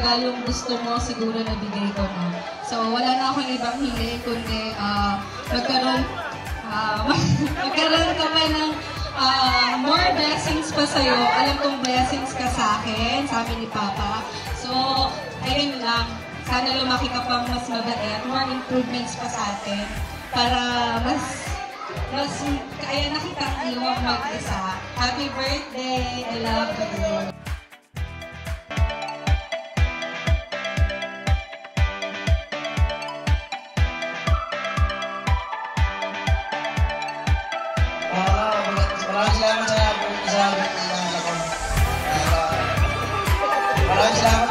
Regalong gusto mo, siguro nabigay ko na. So, wala na akong ibang hili, kundi ah, magkaroon, ah, magkaroon ka pa ng ah, more blessings pa sa'yo. Alam kong blessings ka sa akin, sabi ni Papa. So, ayun lang. Sana lumaki ka pang mas mabait, more improvements pa sa atin para mas mas kaya na kitang iwang mag-isa. Happy birthday! I love you! Salamat sa sa sa Maraming salamat